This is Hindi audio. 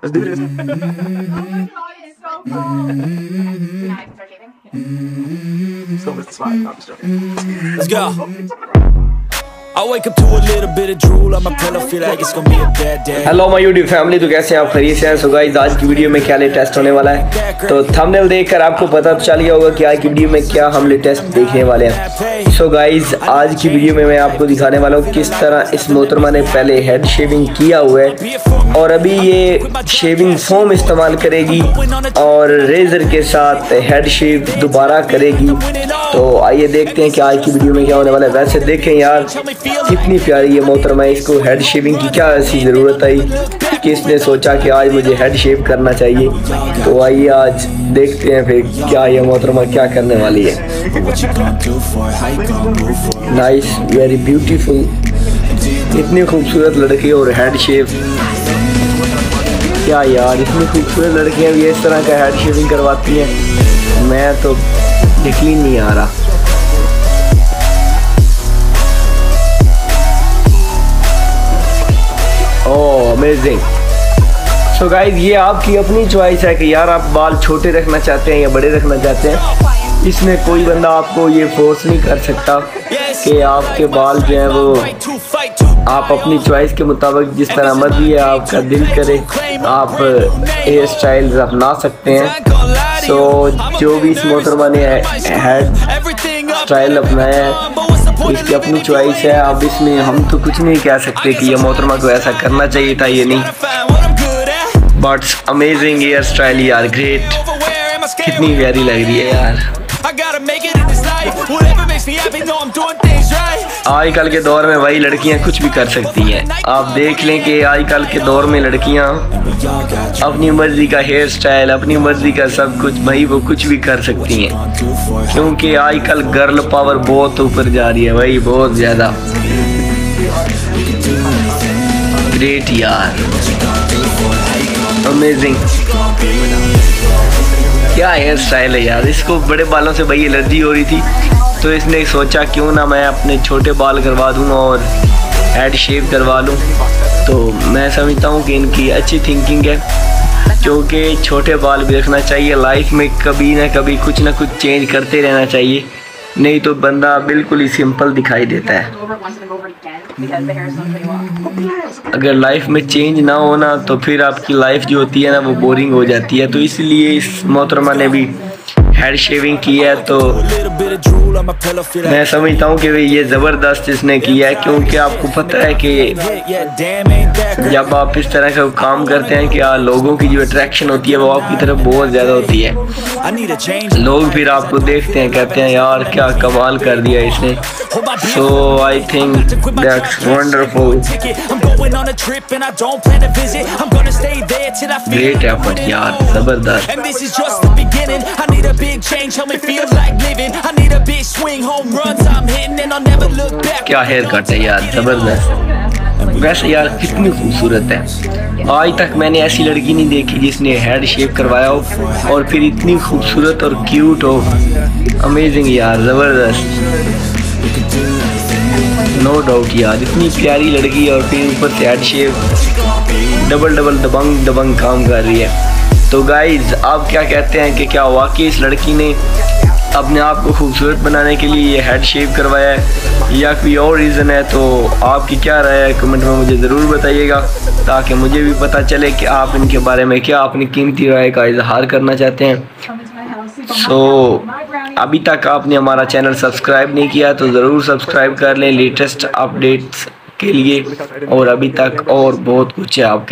Let's do this. oh my god, it's so cold. yeah, I start. Yeah. Let's go. Oh. Hello my YouTube family तो कैसे हैं आप? खरीद हैं? सो गाइस आज की वीडियो में क्या लेटेस्ट होने वाला है? तो थंबनेल देखकर आपको पता तो चल गया होगा कि आज की वीडियो में क्या हम लेटेस्ट देखने वाले हैं। सो गाइस आज की वीडियो में मैं आपको दिखाने वाला हूँ किस तरह इस मोहतरमा ने पहले हेड शेविंग किया हुआ है। और अभी ये शेविंग फोम इस्तेमाल करेगी और रेजर के साथ हेड शेव दोबारा करेगी। तो आइए देखते हैं कि आज की वीडियो में क्या होने वाला है। वैसे देखें यार कितनी प्यारी ये मोहतरमा इसको हेड शेविंग की क्या ऐसी ज़रूरत आई? कि इसने सोचा कि आज मुझे हेड शेव करना चाहिए? तो आइए आज देखते हैं फिर क्या ये मोहतरमा क्या करने वाली है? नाइस वेरी ब्यूटीफुल इतनी खूबसूरत लड़की और हेड शेव क्या यार, इतनी खूबसूरत लड़कियाँ भी इस तरह का हेड शेविंग करवाती हैं। मैं तो यकीन नहीं आ रहा। अमेजिंग सो गाइज़ ये आपकी अपनी चॉइस है कि यार आप बाल छोटे रखना चाहते हैं या बड़े रखना चाहते हैं। इसमें कोई बंदा आपको ये फोर्स नहीं कर सकता कि आपके बाल जो हैं वो आप अपनी चॉइस के मुताबिक जिस तरह मर्ज़ी है आपका दिल करे, आप हेयर स्टाइल अपना सकते हैं। सो जो भी इस मोहतरमा ने हेड स्टाइल अपनाया है तो इसकी अपनी चॉइस है अब इसमें हम तो कुछ नहीं कह सकते कि ये मोहतरमा को ऐसा करना चाहिए था ये नहीं? बट अमेजिंग हेयर स्टाइल यार ग्रेट? कितनी प्यारी लग रही है यार I gotta make it in this life. Whatever makes me happy, know I'm doing things right. आजकल के दौर में वही लड़कियाँ कुछ भी कर सकती हैं। आप देख लें कि आजकल के दौर में लड़कियाँ अपनी मर्ज़ी का हेयर स्टाइल अपनी मर्ज़ी का सब कुछ भाई वो कुछ भी कर सकती हैं। क्योंकि आजकल गर्ल पावर बहुत ऊपर जा रही है भाई बहुत ज़्यादा। ग्रेट यार। अमेजिंग क्या हेयर स्टाइल है यार? इसको बड़े बालों से भाई एलर्जी हो रही थी तो इसने सोचा क्यों ना मैं अपने छोटे बाल करवा दूँ और हेड शेव करवा लूँ। तो मैं समझता हूँ कि इनकी अच्छी थिंकिंग है, क्योंकि छोटे बाल भी रखना चाहिए। लाइफ में कभी ना कभी कुछ ना कुछ चेंज करते रहना चाहिए, नहीं तो बंदा बिल्कुल ही सिंपल दिखाई देता है। अगर लाइफ में चेंज ना होना तो फिर आपकी लाइफ जो होती है ना वो बोरिंग हो जाती है। तो इसलिए इस मोहतरमा ने भी हेड शेविंग की है तो मैं समझता हूँ कि भाई ये ज़बरदस्त इसने किया है, क्योंकि आपको पता है कि जब आप इस तरह का काम करते हैं कि लोगों की जो अट्रैक्शन होती है वो आपकी तरफ़ बहुत ज़्यादा होती है। लोग फिर आपको देखते हैं, कहते हैं, यार, क्या कमाल कर दिया इसने। So I think that's wonderful great यार, ज़बरदस्त। Big change, help me feel like living. I need a big swing, home runs I'm hitting, and I'll never look back. क्या हेयर कट है यार? ज़बरदस्त। वैसे यार कितनी खूबसूरत है। आज तक मैंने ऐसी लड़की नहीं देखी जिसने हेड शेप करवाया हो और फिर इतनी खूबसूरत और क्यूट हो। अमेजिंग यार ज़बरदस्त। नो डाउट यार इतनी प्यारी लड़की और फिर ऊपर से हेड शेप डबल डबल दबंग दबंग काम कर रही है। तो गाइज़ आप क्या कहते हैं कि क्या वाकई इस लड़की ने अपने आप को खूबसूरत बनाने के लिए ये हेड शेव करवाया है या कोई और रीज़न है तो आपकी क्या राय है कमेंट में मुझे ज़रूर बताइएगा, ताकि मुझे भी पता चले कि आप इनके बारे में क्या अपनी कीमती राय का इजहार करना चाहते हैं. सो अभी तक आपने हमारा चैनल सब्सक्राइब नहीं किया तो ज़रूर सब्सक्राइब कर लें लेटेस्ट अपडेट्स के लिए, और अभी तक और बहुत कुछ है आपके